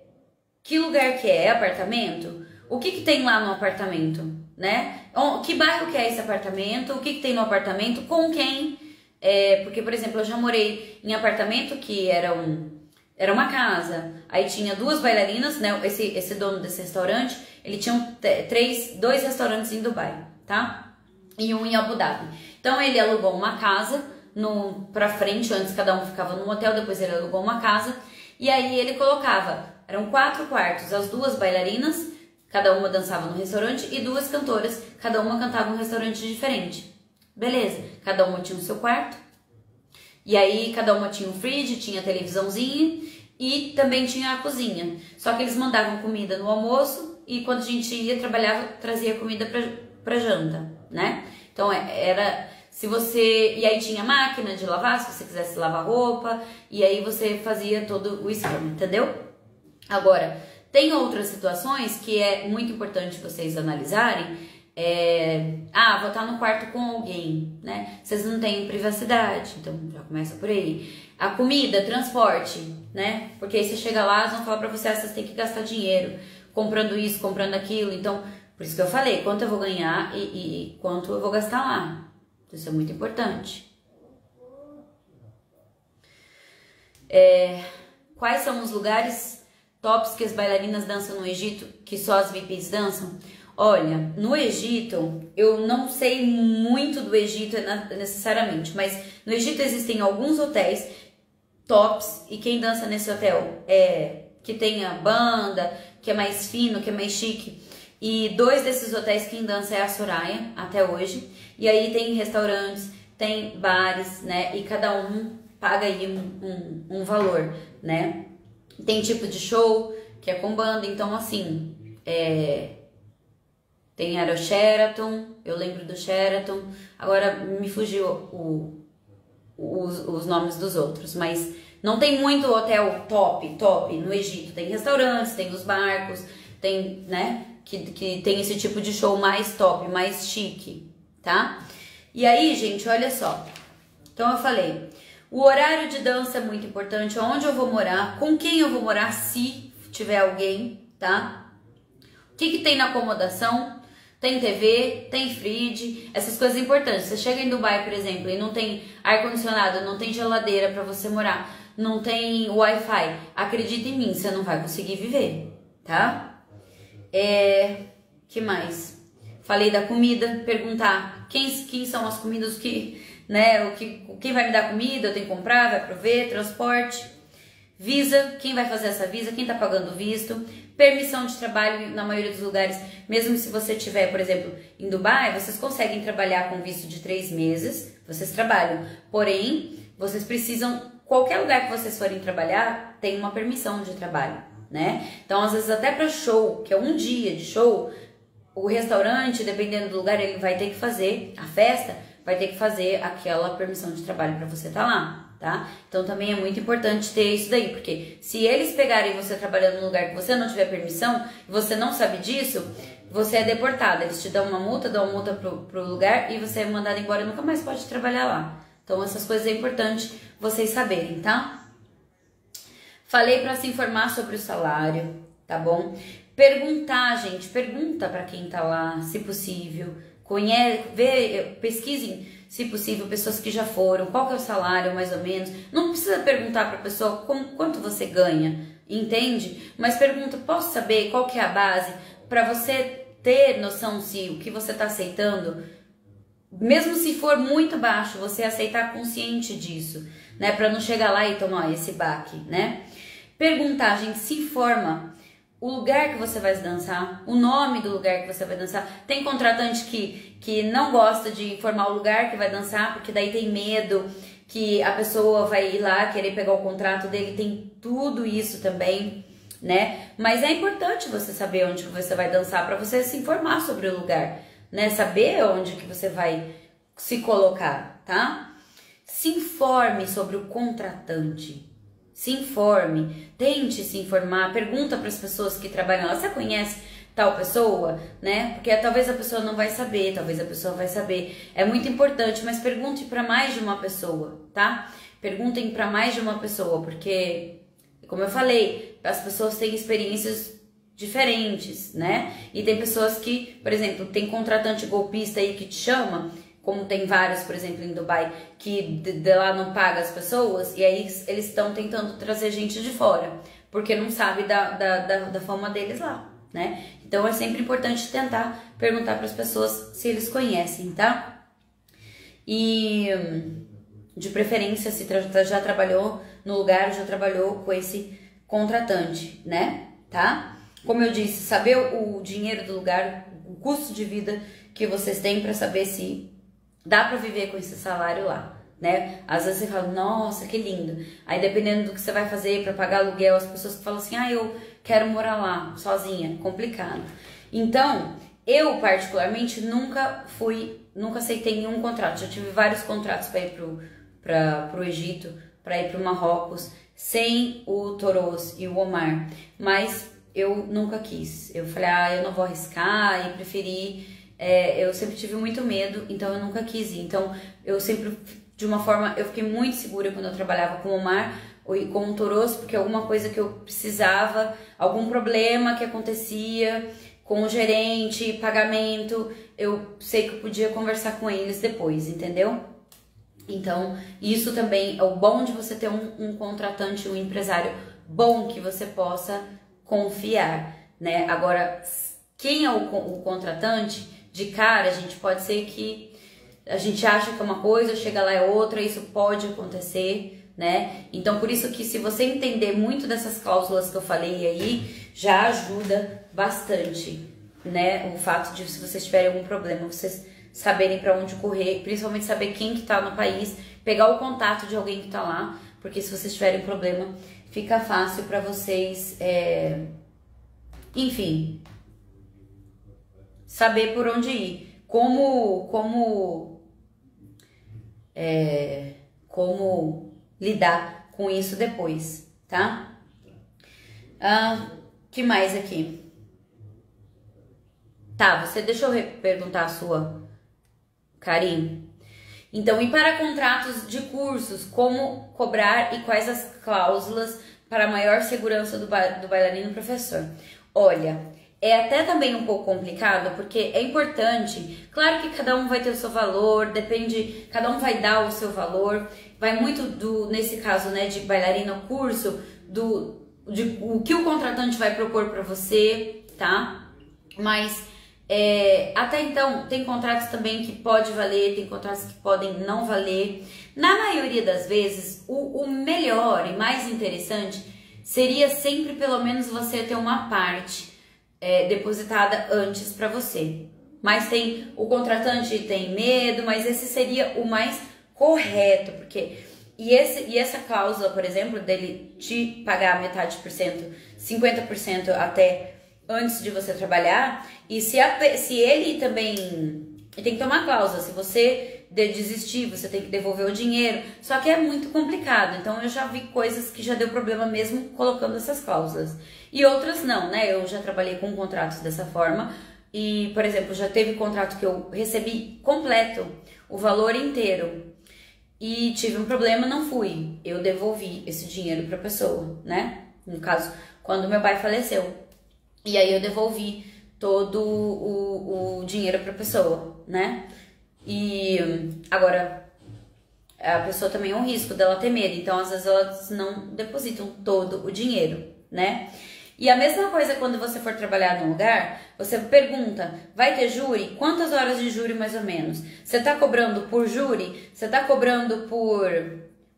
que lugar que é? É apartamento? O que, que tem lá no apartamento? né? Que bairro que é esse apartamento? O que, que tem no apartamento? Com quem? É, porque, por exemplo, eu já morei em apartamento que era um era uma casa. Aí tinha duas bailarinas, né? Esse, esse dono desse restaurante, ele tinha três, dois restaurantes em Dubai, tá? E um em Abu Dhabi. Então ele alugou uma casa no para frente, antes cada um ficava num hotel, depois ele alugou uma casa e aí ele colocava, eram quatro quartos, as duas bailarinas, cada uma dançava no restaurante e duas cantoras, cada uma cantava um restaurante diferente. Beleza? Cada uma tinha o seu quarto. E aí cada uma tinha um fridge, tinha televisãozinha e também tinha a cozinha. Só que eles mandavam comida no almoço e quando a gente ia trabalhar, trazia comida pra, pra janta, né? Então é, era se você. E aí tinha máquina de lavar, se você quisesse lavar roupa, e aí você fazia todo o esquema, entendeu? Agora, tem outras situações que é muito importante vocês analisarem. É, ah, vou estar no quarto com alguém, né? Vocês não têm privacidade, então já começa por aí. A comida, transporte, né? Porque aí você chega lá, eles vão falar pra você, ah, vocês têm que gastar dinheiro comprando isso, comprando aquilo. Então, por isso que eu falei, quanto eu vou ganhar e, e, quanto eu vou gastar lá. Isso é muito importante. É, quais são os lugares tops que as bailarinas dançam no Egito, que só as VIPs dançam? Olha, no Egito, eu não sei muito do Egito necessariamente, mas no Egito existem alguns hotéis tops e quem dança nesse hotel é que tem a banda, que é mais fino, que é mais chique. E dois desses hotéis quem dança é a Soraya até hoje. E aí tem restaurantes, tem bares, né? E cada um paga aí um, um, um valor, né? Tem tipo de show que é com banda, então assim, é, tem Aero Sheraton, eu lembro do Sheraton, agora me fugiu o, os, os nomes dos outros, mas não tem muito hotel top, top no Egito. Tem restaurantes, tem os barcos, tem, né, que, que tem esse tipo de show mais top, mais chique, tá? E aí, gente, olha só. Então eu falei, o horário de dança é muito importante, onde eu vou morar, com quem eu vou morar, se tiver alguém, tá? O que, que tem na acomodação? Tem TV, tem fridge, essas coisas importantes. Você chega em Dubai, por exemplo, e não tem ar-condicionado, não tem geladeira para você morar, não tem Wi-Fi. Acredita em mim, você não vai conseguir viver, tá? É. que mais? Falei da comida, perguntar quem, quem são as comidas que, né, o que, quem vai me dar comida, eu tenho que comprar, vai prover, transporte, visa, quem vai fazer essa visa, quem tá pagando o visto, permissão de trabalho na maioria dos lugares, mesmo se você tiver, por exemplo, em Dubai, vocês conseguem trabalhar com visto de três meses, vocês trabalham, porém, vocês precisam, qualquer lugar que vocês forem trabalhar, tem uma permissão de trabalho, né? Então, às vezes, até para show, que é um dia de show, o restaurante, dependendo do lugar, ele vai ter que fazer a festa, vai ter que fazer aquela permissão de trabalho para você estar tá lá, tá? Então também é muito importante ter isso daí, porque se eles pegarem você trabalhando num lugar que você não tiver permissão, você não sabe disso, você é deportado. Eles te dão uma multa, dão uma multa pro, pro lugar e você é mandado embora e nunca mais pode trabalhar lá. Então essas coisas é importante vocês saberem, tá? Falei para se informar sobre o salário, tá bom? Perguntar, gente, pergunta para quem tá lá, se possível. Conhece, vê, pesquisem, se possível, pessoas que já foram, qual que é o salário, mais ou menos. Não precisa perguntar para a pessoa como, quanto você ganha, entende? Mas pergunta, posso saber qual que é a base para você ter noção se o que você está aceitando, mesmo se for muito baixo, você aceitar consciente disso, né? Para não chegar lá e tomar esse baque, né? Perguntar, gente, se informa o lugar que você vai dançar, o nome do lugar que você vai dançar. Tem contratante que, que não gosta de informar o lugar que vai dançar, porque daí tem medo que a pessoa vai ir lá querer pegar o contrato dele, tem tudo isso também, né? Mas é importante você saber onde que você vai dançar para você se informar sobre o lugar, né? Saber onde que você vai se colocar, tá? Se informe sobre o contratante se informe, tente se informar, pergunta para as pessoas que trabalham lá, você conhece tal pessoa, né? Porque talvez a pessoa não vai saber, talvez a pessoa vai saber. É muito importante, mas pergunte para mais de uma pessoa, tá? Perguntem para mais de uma pessoa, porque como eu falei, as pessoas têm experiências diferentes, né? E tem pessoas que, por exemplo, tem contratante golpista aí que te chama, como tem vários, por exemplo, em Dubai, que de, de lá não paga as pessoas, e aí eles estão tentando trazer gente de fora, porque não sabe da, da, da, da fama deles lá, né? Então é sempre importante tentar perguntar para as pessoas se eles conhecem, tá? E de preferência, se já trabalhou no lugar, já trabalhou com esse contratante, né? Tá? Como eu disse, saber o dinheiro do lugar, o custo de vida que vocês têm para saber se dá para viver com esse salário lá, né? Às vezes você fala, nossa, que lindo. Aí dependendo do que você vai fazer para pagar aluguel, as pessoas falam assim, ah, eu quero morar lá sozinha, complicado. Então, eu particularmente nunca fui, nunca aceitei nenhum contrato. Já tive vários contratos para ir pro para pro Egito, para ir para o Marrocos, sem o Toros e o Omar, mas eu nunca quis. Eu falei, ah, eu não vou arriscar e preferi é, eu sempre tive muito medo, então eu nunca quis ir. Então eu sempre, de uma forma, eu fiquei muito segura quando eu trabalhava com o mar ou com o Toros, porque alguma coisa que eu precisava, algum problema que acontecia com o gerente, pagamento, eu sei que eu podia conversar com eles depois, entendeu? Então, isso também é o bom de você ter um, um contratante, um empresário bom que você possa confiar, né? Agora, quem é o, o contratante? De cara, a gente pode ser que a gente acha que é uma coisa, chega lá é outra, isso pode acontecer, né? Então, por isso que se você entender muito dessas cláusulas que eu falei aí, já ajuda bastante, né? O fato de se vocês tiverem algum problema, vocês saberem para onde correr, principalmente saber quem que tá no país, pegar o contato de alguém que tá lá, porque se vocês tiverem problema, fica fácil para vocês, é... enfim, saber por onde ir. Como, como, é, como lidar com isso depois, tá? Ah, que mais aqui? Tá, você deixa eu perguntar a sua, Karim. Então, e para contratos de cursos, como cobrar e quais as cláusulas para maior segurança do, ba do bailarino professor? Olha, é até também um pouco complicado, porque é importante, claro que cada um vai ter o seu valor, depende, cada um vai dar o seu valor, vai muito do, nesse caso, né, de bailarina curso, do de, o que o contratante vai propor para você, tá? Mas é, até então tem contratos também que pode valer, tem contratos que podem não valer. Na maioria das vezes, o, o melhor e mais interessante seria sempre pelo menos você ter uma parte é, depositada antes para você. Mas tem o contratante tem medo, mas esse seria o mais correto, porque e, esse, e essa cláusula, por exemplo, dele te pagar metade por cento, 50% até antes de você trabalhar, e se, a, se ele também. Tem que tomar cláusula, se você desistir, você tem que devolver o dinheiro. Só que é muito complicado. Então eu já vi coisas que já deu problema mesmo colocando essas cláusulas. E outras não, né? Eu já trabalhei com contratos dessa forma. E, por exemplo, já teve contrato que eu recebi completo, o valor inteiro. E tive um problema, não fui. Eu devolvi esse dinheiro para a pessoa, né? No caso, quando meu pai faleceu. E aí eu devolvi todo o, o dinheiro para a pessoa, né? E agora a pessoa também é um risco dela ter medo, então às vezes elas não depositam todo o dinheiro, né? E a mesma coisa quando você for trabalhar num lugar, você pergunta: vai ter júri? Quantas horas de júri mais ou menos? Você está cobrando por júri? Você está cobrando por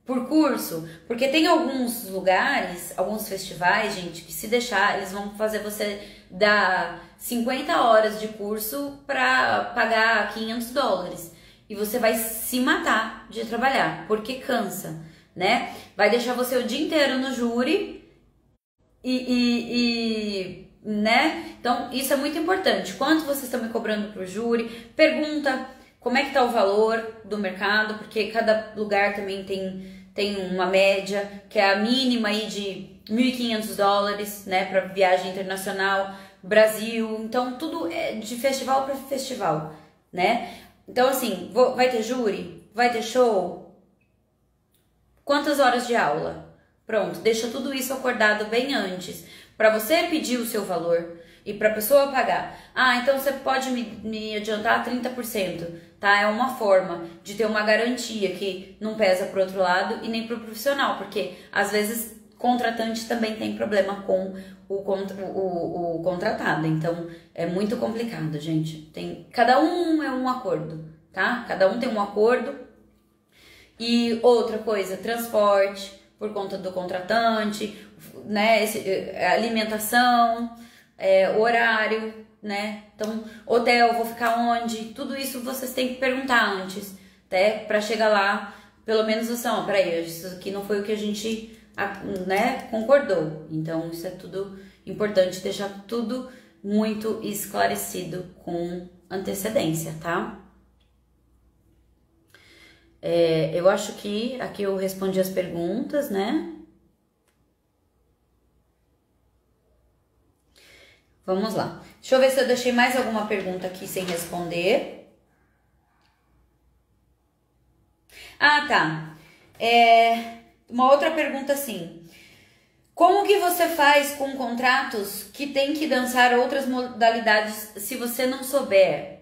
por curso? Porque tem alguns lugares, alguns festivais, gente, que se deixar, eles vão fazer você dar 50 horas de curso para pagar 500 dólares. E você vai se matar de trabalhar, porque cansa, né? Vai deixar você o dia inteiro no júri e, e, e, né? Então, isso é muito importante. Quanto vocês estão me cobrando pro júri? Pergunta como é que tá o valor do mercado, porque cada lugar também tem, tem uma média, que é a mínima aí de 1.500 dólares, né, para viagem internacional, Brasil. Então, tudo é de festival para festival, né? Então, assim, vou, vai ter júri? Vai ter show? Quantas horas de aula? Pronto, deixa tudo isso acordado bem antes. para você pedir o seu valor e para a pessoa pagar. Ah, então você pode me, me adiantar 30%, tá? É uma forma de ter uma garantia que não pesa pro outro lado e nem pro profissional, porque às vezes contratante também tem problema com o, o, o, contratado. Então é muito complicado, gente. Tem cada um é um acordo, tá? Cada um tem um acordo. E outra coisa, transporte por conta do contratante, né? Esse, eh, alimentação, é, horário, né? Então, hotel, vou ficar onde? Tudo isso vocês têm que perguntar antes, até para chegar lá, pelo menos assim, ó, peraí, isso aqui não foi o que a gente, né, concordou. Então, isso é tudo importante deixar tudo muito esclarecido com antecedência, tá? É, eu acho que aqui eu respondi as perguntas, né? Vamos lá. Deixa eu ver se eu deixei mais alguma pergunta aqui sem responder. Ah, tá. É, uma outra pergunta assim. Como que você faz com contratos que tem que dançar outras modalidades se você não souber?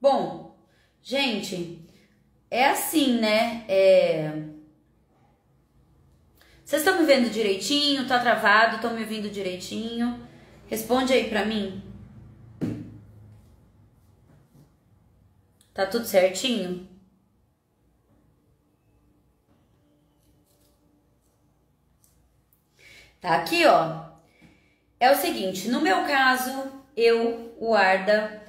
Bom, gente, é assim, né? É... Vocês estão me vendo direitinho? Tá travado? Estão me ouvindo direitinho? Responde aí pra mim. Tá tudo certinho? Tá aqui, ó. É o seguinte, no meu caso, eu, o Arda,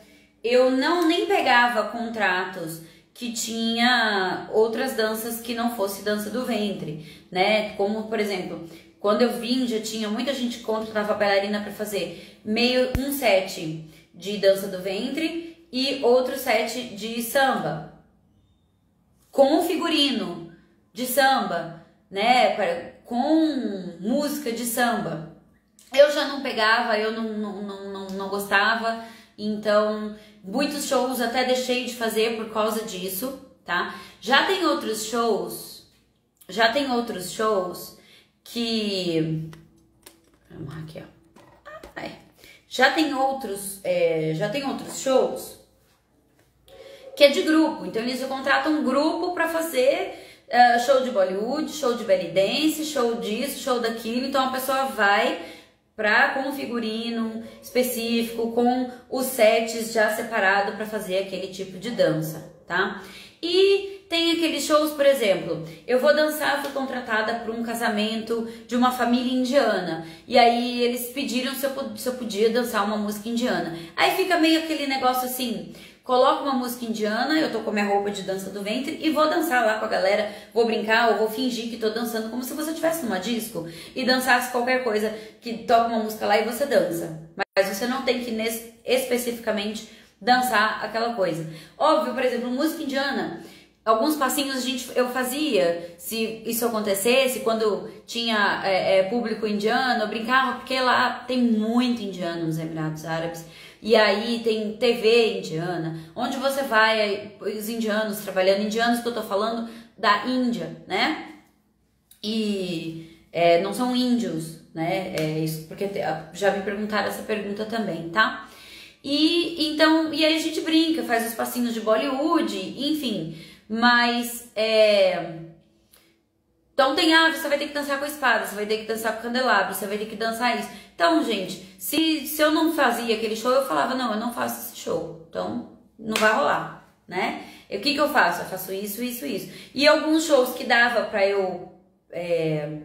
eu não nem pegava contratos que tinha outras danças que não fosse dança do ventre, né? Como, por exemplo, quando eu vim, já tinha muita gente contratava bailarina para fazer meio um set de dança do ventre e outro set de samba. Com o figurino de samba, né? Com música de samba. Eu já não pegava, eu não, não, não, não, gostava, então muitos shows até deixei de fazer por causa disso, tá? Já tem outros shows, já tem outros shows que. Vamos aqui, ó. Já tem outros, é, já tem outros shows que é de grupo. Então eles contratam um grupo para fazer uh, show de Bollywood, show de belly dance, show disso, show daquilo. Então a pessoa vai pra, com um figurino específico, com os sets já separado para fazer aquele tipo de dança, tá? E tem aqueles shows, por exemplo, eu vou dançar, fui contratada para um casamento de uma família indiana. E aí eles pediram se eu, se eu podia dançar uma música indiana. Aí fica meio aquele negócio assim, coloco uma música indiana, eu tô com minha roupa de dança do ventre e vou dançar lá com a galera, vou brincar ou vou fingir que tô dançando como se você estivesse numa disco e dançasse qualquer coisa que toca uma música lá e você dança. Mas você não tem que especificamente dançar aquela coisa. Óbvio, por exemplo, música indiana, alguns passinhos a gente, eu fazia, se isso acontecesse, quando tinha é, é, público indiano, eu brincava, porque lá tem muito indiano nos Emirados Árabes, e aí tem TV indiana, onde você vai, os indianos trabalhando, indianos que eu tô falando da Índia, né? E é, não são índios, né? É isso, porque já me perguntaram essa pergunta também, tá? E então, e aí a gente brinca, faz os passinhos de Bollywood, enfim. Mas é. Então tem, ah, você vai ter que dançar com a espada, você vai ter que dançar com o candelabro, você vai ter que dançar isso. Então, gente, se, se eu não fazia aquele show, eu falava, não, eu não faço esse show. Então, não vai rolar, né? O que, que eu faço? Eu faço isso, isso, isso. E alguns shows que dava pra eu. É,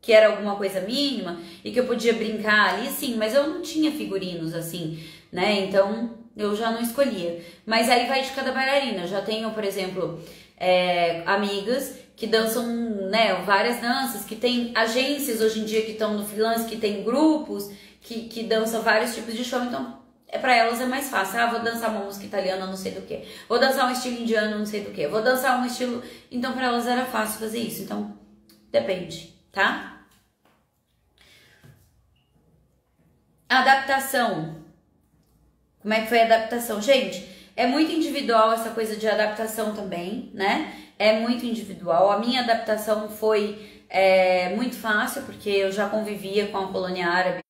que era alguma coisa mínima e que eu podia brincar ali, sim, mas eu não tinha figurinos assim, né? Então eu já não escolhia. Mas aí vai de cada bailarina. Eu já tenho, por exemplo, é, amigas que dançam né, várias danças, que tem agências hoje em dia que estão no freelance, que tem grupos que, que dançam vários tipos de show, então é para elas é mais fácil. Ah, vou dançar uma música italiana, não sei do que. Vou dançar um estilo indiano, não sei do que. Vou dançar um estilo. Então para elas era fácil fazer isso. Então depende, tá? Adaptação. Como é que foi a adaptação? Gente, é muito individual essa coisa de adaptação também, né? É muito individual. A minha adaptação foi é muito fácil, porque eu já convivia com a colônia árabe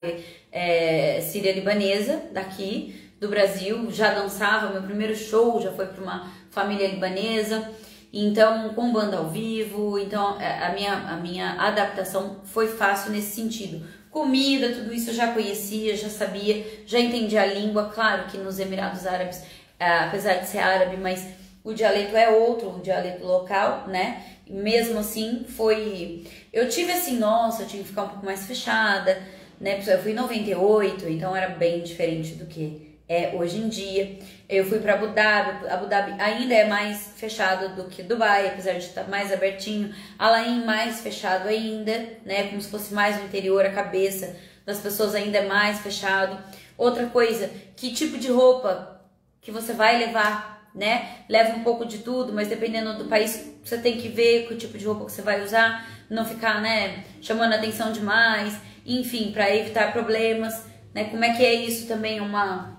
é, síria-libanesa daqui do Brasil, já dançava, meu primeiro show já foi para uma família libanesa, então com banda ao vivo, então é, a minha, a minha adaptação foi fácil nesse sentido. Comida, tudo isso eu já conhecia, já sabia, já entendia a língua, claro que nos Emirados Árabes, é, apesar de ser árabe, mas o dialeto é outro, o dialeto local, né? mesmo assim foi. Eu tive assim, nossa, eu tinha que ficar um pouco mais fechada, né? Eu fui em 98, então era bem diferente do que é hoje em dia. Eu fui para Abu Dhabi, Abu Dhabi ainda é mais fechado do que Dubai, apesar de estar mais abertinho. Alain mais fechado ainda, né? Como se fosse mais no interior, a cabeça das pessoas ainda é mais fechado. Outra coisa, que tipo de roupa que você vai levar né? Leva um pouco de tudo, mas dependendo do país, você tem que ver que tipo de roupa que você vai usar, não ficar, né, chamando atenção demais, enfim, para evitar problemas, né? Como é que é isso também uma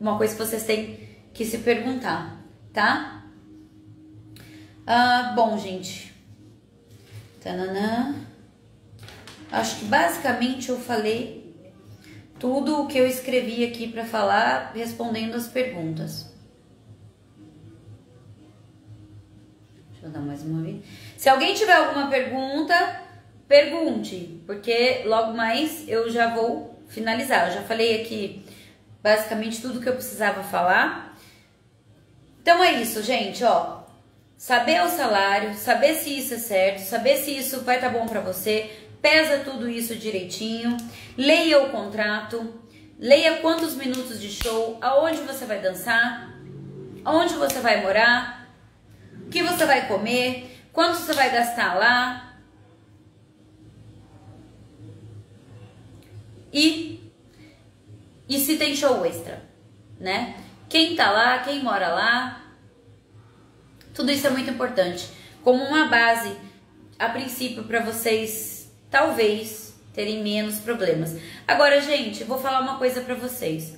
uma coisa que vocês têm que se perguntar, tá? Ah, bom, gente. Tananã. Acho que basicamente eu falei tudo o que eu escrevi aqui para falar, respondendo as perguntas. Vou dar mais uma vez. Se alguém tiver alguma pergunta, pergunte, porque logo mais eu já vou finalizar. Eu já falei aqui basicamente tudo que eu precisava falar. Então é isso, gente, ó. Saber o salário, saber se isso é certo, saber se isso vai estar tá bom para você, pesa tudo isso direitinho, leia o contrato, leia quantos minutos de show, aonde você vai dançar, aonde você vai morar, que você vai comer, quanto você vai gastar lá. E, e se tem show extra, né? Quem tá lá, quem mora lá, tudo isso é muito importante. Como uma base, a princípio, para vocês talvez terem menos problemas. Agora, gente, vou falar uma coisa para vocês.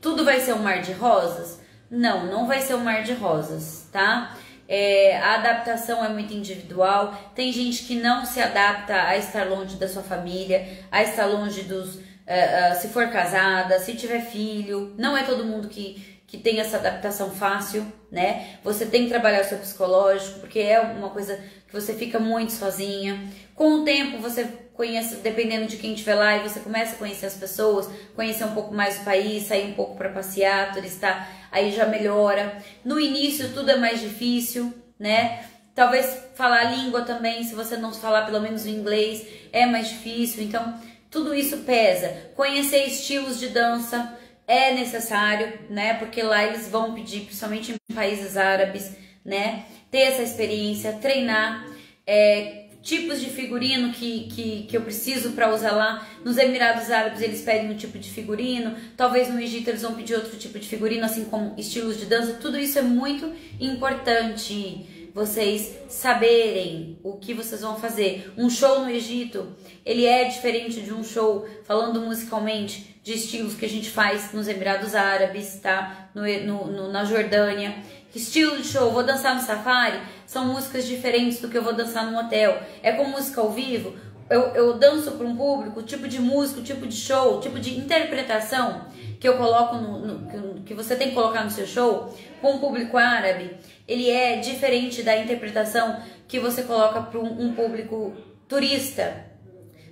Tudo vai ser um mar de rosas? Não, não vai ser um mar de rosas, tá? É, a adaptação é muito individual. Tem gente que não se adapta a estar longe da sua família, a estar longe dos. Uh, uh, se for casada, se tiver filho. Não é todo mundo que, que tem essa adaptação fácil, né? Você tem que trabalhar o seu psicológico, porque é uma coisa que você fica muito sozinha. Com o tempo, você conhece, dependendo de quem estiver lá, e você começa a conhecer as pessoas, conhecer um pouco mais o país, sair um pouco para passear, turistar, aí já melhora. No início tudo é mais difícil, né? Talvez falar a língua também, se você não falar pelo menos o inglês, é mais difícil. Então, tudo isso pesa. Conhecer estilos de dança é necessário, né? Porque lá eles vão pedir, principalmente em países árabes, né? Ter essa experiência, treinar. É, tipos de figurino que, que, que eu preciso para usar lá. Nos Emirados Árabes eles pedem um tipo de figurino, talvez no Egito eles vão pedir outro tipo de figurino, assim como estilos de dança. Tudo isso é muito importante vocês saberem o que vocês vão fazer. Um show no Egito, ele é diferente de um show, falando musicalmente, de estilos que a gente faz nos Emirados Árabes, tá? No, no, no na Jordânia. Estilo de show, vou dançar no safari, são músicas diferentes do que eu vou dançar no hotel. É com música ao vivo, eu, eu danço para um público, tipo de música, tipo de show, tipo de interpretação que eu coloco no, no, que você tem que colocar no seu show com o público árabe, ele é diferente da interpretação que você coloca para um, um público turista,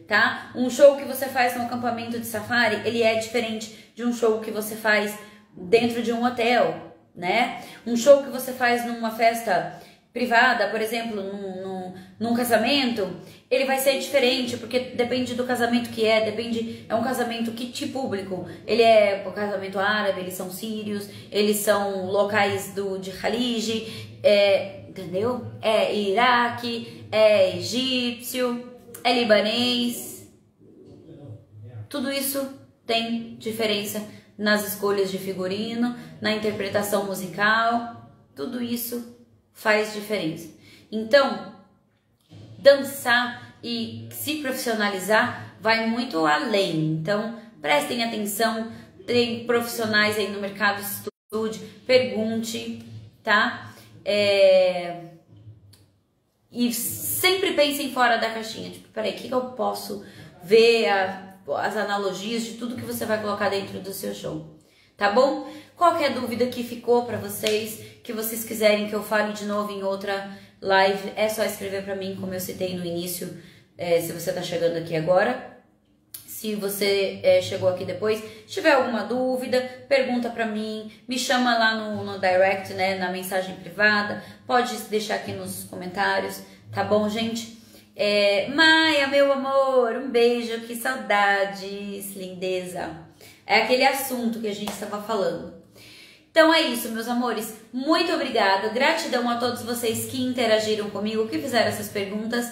tá? Um show que você faz no acampamento de safari, ele é diferente de um show que você faz dentro de um hotel né? Um show que você faz numa festa privada, por exemplo, num, num, num, casamento, ele vai ser diferente, porque depende do casamento que é, depende, é um casamento que público, ele é um casamento árabe, eles são sírios, eles são locais do, de Khalij, é, entendeu? É Iraque, é egípcio, é libanês, tudo isso tem diferença nas escolhas de figurino, na interpretação musical, tudo isso faz diferença. Então, dançar e se profissionalizar vai muito além. Então, prestem atenção, tem profissionais aí no mercado, estude, pergunte, tá? É... e sempre pensem fora da caixinha. Tipo, peraí, o que, que eu posso ver as analogias de tudo que você vai colocar dentro do seu show? Tá bom? Qualquer dúvida que ficou para vocês, que vocês quiserem que eu fale de novo em outra live, é só escrever para mim, como eu citei no início, é, se você tá chegando aqui agora. Se você é, chegou aqui depois, tiver alguma dúvida, pergunta para mim, me chama lá no, no direct, né, na mensagem privada, pode deixar aqui nos comentários, tá bom, gente? É, Maia, meu amor, um beijo, que saudades, lindeza. É aquele assunto que a gente estava falando. Então é isso, meus amores. Muito obrigada. Gratidão a todos vocês que interagiram comigo, que fizeram essas perguntas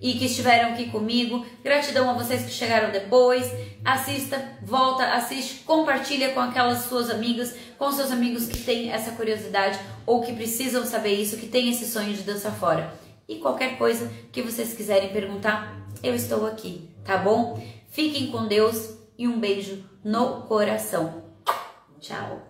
e que estiveram aqui comigo. Gratidão a vocês que chegaram depois. Assista, volta, assiste, compartilha com aquelas suas amigas, com seus amigos que têm essa curiosidade ou que precisam saber isso, que têm esse sonho de dançar fora. E qualquer coisa que vocês quiserem perguntar, eu estou aqui, tá bom? Fiquem com Deus e um beijo no coração. Tchau.